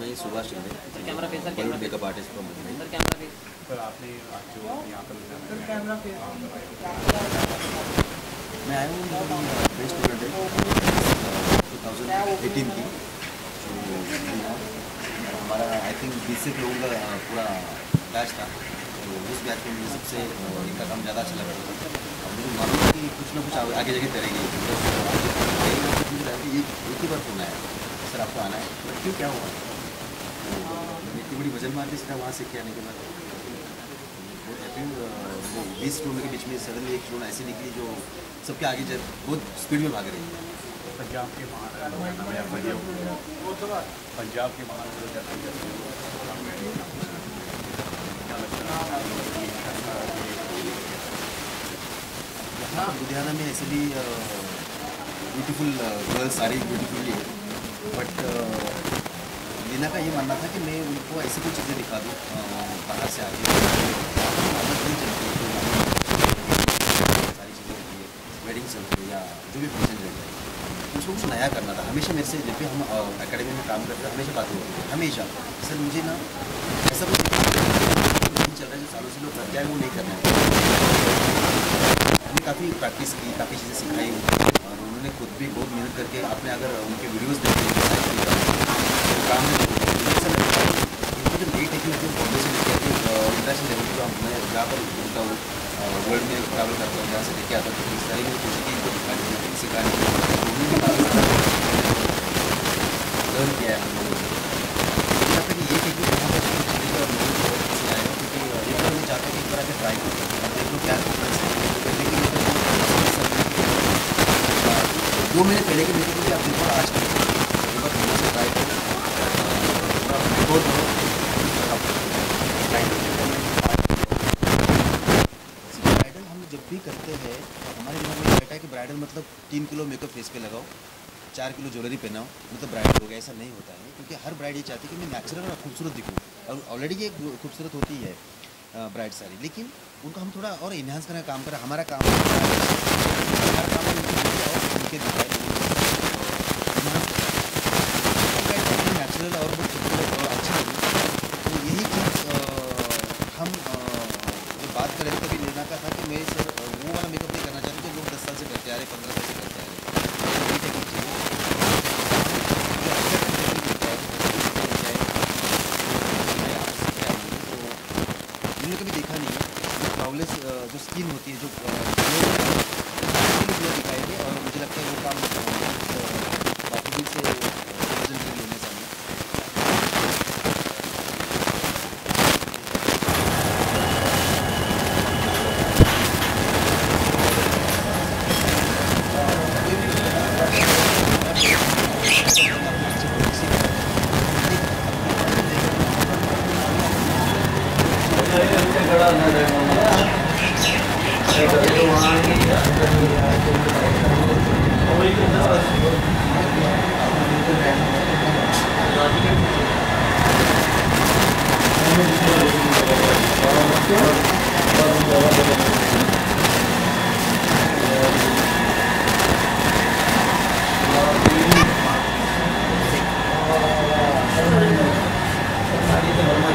मैं Subhash Shinde camera face sir Bollywood makeup artist from Mumbai sir camera face. Sir आपने आज जो यहाँ पर मैं आया हूँ बेस्ट स्टूडेंट है। टू थाउज़ेंड एटीन की। जो हमारा आई थिंक बीस से लोगों का पूरा बैच था। तो उस बैच में मुझे सबसे इनका काम ज़्यादा अच्छा लगा। था अब मुझे मालूम है कि कुछ ना कुछ आगे जाके करेंगे। कि एक ही बार फ़ोन आया। सर आपको आना है। क्यों क्या हुआ? तो इतनी बड़ी वज़न मार सीधा वहाँ से के के हूँ वो बीस स्टूडेंट के बीच में सडनली एक ट्रोन ऐसी निकली जो सबके आगे जा बहुत स्पीड में भाग रही है। पंजाब के पंजाब के क्या है। यहाँ लुधियाना में ऐसे भी ब्यूटीफुल गर्ल्स सारी ब्यूटीफुल है। बट लीना का ये मानना था कि मैं उनको ऐसी कोई चीज़ें दिखा दूँ बाहर से मालूम सारी चीज़ें होती है वेडिंग चलती है या जो भी फ़ंक्शन रहता है। उसको कुछ नया करना था। हमेशा मेरे से जब भी हम अकेडमी में काम करते हैं हमेशा बात होती है हमेशा। सर, मुझे ना ऐसा कुछ नहीं चल रहा है जो सालों से लोग करते हैं, वो नहीं करना है। हमने काफ़ी प्रैक्टिस की, काफ़ी चीज़ें सिखाई। और उन्होंने खुद भी बहुत मेहनत करके आपने अगर उनके वीडियोस देखे काम में है है इंटरनेशनल लेवल पर मैं जहाँ पर वर्ल्ड में ट्रैवल करता हूँ, जहाँ से लेके आता हूँ तो इस कोशिश की सिखाने यहाँ यहाँ लोगों को आएगा क्योंकि मैं ट्राई करूँ। है। दो महीने पहले की मीटिंग देखो आज की एक बार फिर से ट्राई करो बहुत ब्राइडल हम जब भी करते हैं तो हमारे दिमाग में है कि ब्राइडल मतलब तीन किलो मेकअप फेस पे लगाओ चार किलो ज्वेलरी पहनाओ मतलब ब्राइडल हो गया ऐसा नहीं होता है क्योंकि हर ब्राइड ये चाहती है कि मैं नेचुरल और खूबसूरत दिखूँ और ऑलरेडी ये खूबसूरत होती है ब्राइड सारी लेकिन उनको हम थोड़ा और इन्हांस करने का काम करें हमारा काम है हमारा काम है उनके दिखाए नेचुरल और बहुत खूबसूरत और अच्छा लगे तो यही चीज़ अ, हम अ, जो बात कर रहे थे कभी लेना का था कि मैं सर अ, वो वाला मेकअप नहीं करना चाहती जो लोग दस साल से करते आ रहे पंद्रह साल से करते आ रहे तो ये टेक्निक चाहिए जो अच्छा टेक्निक होता है, मैं आपसे पंद्रह सौ तो मैंने कभी देखा नहीं है फ्लाउलेस जो स्किन होती है, जो दिखाई दिखाएँगे और मुझे लगता है वो काम बाकी से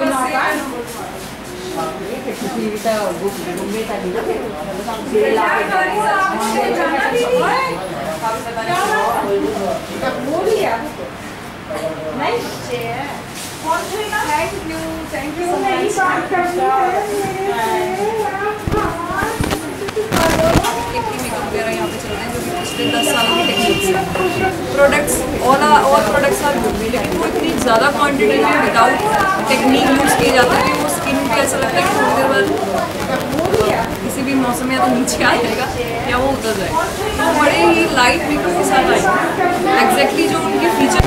बनाता किसी का बुक घूमे का नहीं थैंक यू नहीं बात करनी मेकअप वगैरह यहाँ पे चल रहे हैं जो कि पिछले दस साल products all all products are good लेकिन वो इतनी ज़्यादा क्वांटिटी में विदाउट टेक्निक यूज़ किए जाते हैं कि वो स्किन पे ऐसा लगता है कि थोड़ी देर बाद किसी भी मौसम में या तो नीचे आ जाएगा या वो उतर जाएगा तो बड़े ही लाइट मेकअप के साथ आए एग्जैक्टली जो उनके फीचर